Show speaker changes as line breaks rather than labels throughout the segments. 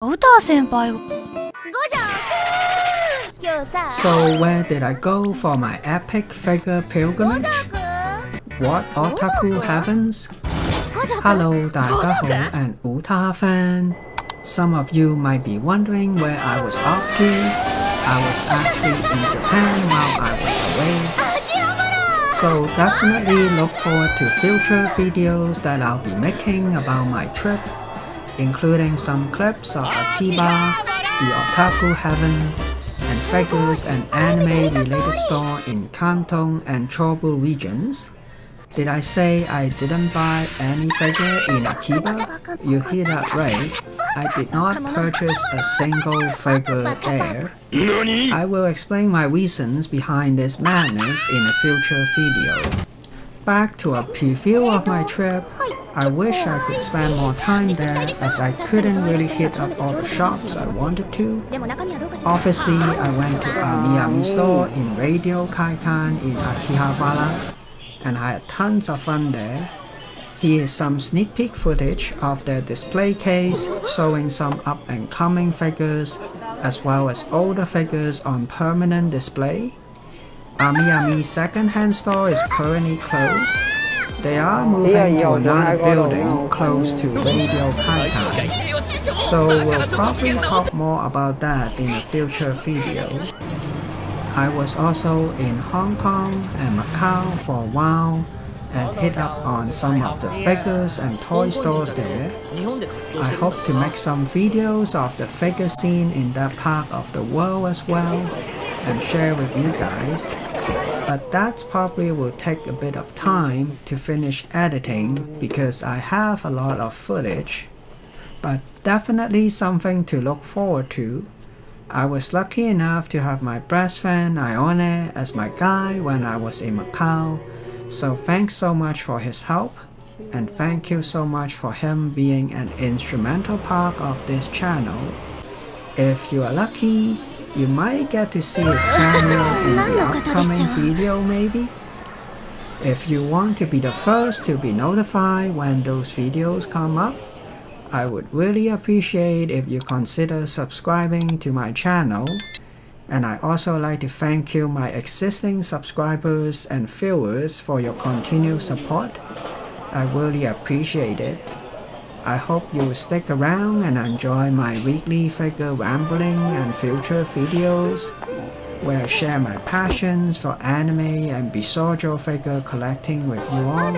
Ota.
So where did I go for my epic figure pilgrimage? What otaku heavens? Hello, 大家好 and Utaha fan. Some of you might be wondering where I was off to. I was actually in Japan while I was away. So definitely look forward to future videos that I'll be making about my trip including some clips of Akiba, the Otaku Heaven, and figures and anime related store in Kanto and Chubu regions. Did I say I didn't buy any figure in Akiba? You hear that right. I did not purchase a single figure there. I will explain my reasons behind this madness in a future video. Back to a preview of my trip. I wish I could spend more time there as I couldn't really hit up all the shops I wanted to. Obviously, I went to Amiami store in Radio Kaikan in Akihabara and I had tons of fun there. Here is some sneak peek footage of the display case showing some up and coming figures as well as older figures on permanent display. Amiami second-hand store is currently closed. They are moving to another building close to Radio Kaikan. So we'll probably talk more about that in a future video. I was also in Hong Kong and Macau for a while and hit up on some of the figures and toy stores there. I hope to make some videos of the figure scene in that part of the world as well and share with you guys. But that probably will take a bit of time to finish editing because I have a lot of footage. But definitely something to look forward to. I was lucky enough to have my best friend Ionae as my guide when I was in Macau, so thanks so much for his help, and thank you so much for him being an instrumental part of this channel. If you are lucky, you might get to see his cameo in the upcoming video maybe? If you want to be the first to be notified when those videos come up, I would really appreciate if you consider subscribing to my channel. And I also like to thank you my existing subscribers and viewers for your continued support. I really appreciate it. I hope you will stick around and enjoy my weekly figure rambling and future videos where I share my passions for anime and Bishoujo figure collecting with you all.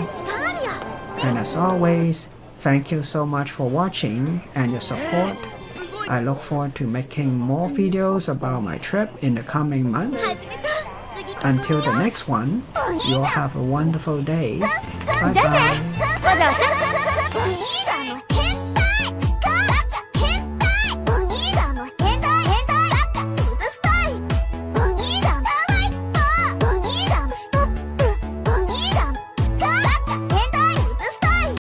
And as always, Thank you so much for watching and your support. I look forward to making more videos about my trip in the coming months. Until the next one, you'll have a wonderful day. Bye bye. 兄さんの